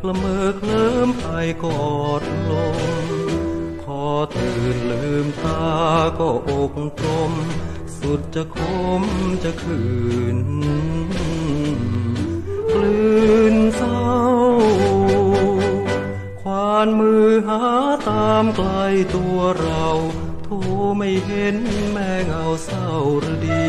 คละเมอเคลิ้มไปกอดลมพอตื่นลืมตาก็อกตรมสุดจะคมจะคืนกลืนเศร้า ควานมือหาตามไกลตัวเรา โทไม่เห็นแม่เงาเศร้าหรือดี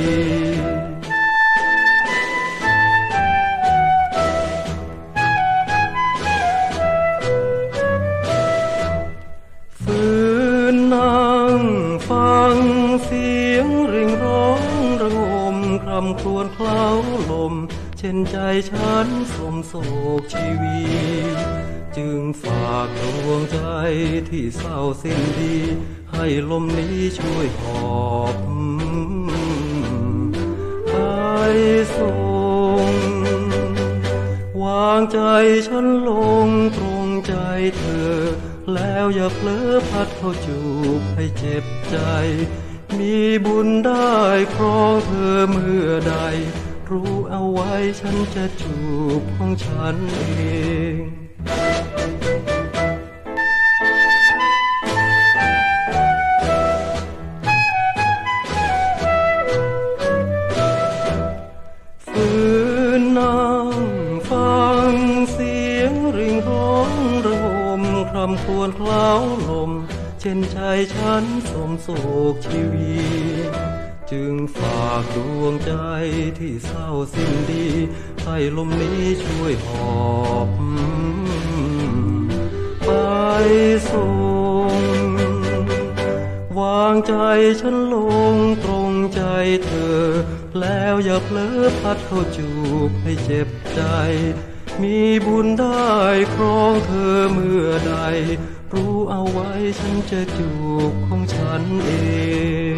ำครวญเคล้าลม เช่นใจฉันสมโศกชีวีจึงฝากดวงใจที่เศร้าสิ้นดี ให้ลมนี้ช่วยหอบไปส่งวางใจฉันลงตรงใจเธอ แล้วอย่าเพลอพัดเข้าจูบให้เจ็บใจ มีบุญได้ครองเธอเมื่อใด รู้เอาไว้ฉันจะจูบของฉันเองฝืนนั่งฟังเสียงริงร้องระงมครำครวญเคล้าลม เช่นใจฉันสมโศกชีวีจึงฝากดวงใจที่เศร้าสิ้นดี ให้ลมนี้ช่วยหอบไปส่งวางใจฉันลงตรงใจเธอ แล้วอย่าเพลอพัดเข้าจูบให้เจ็บใจ มีบุญได้ครองเธอเมื่อใด รู้เอาไว้ฉันจะจูบของฉันเอง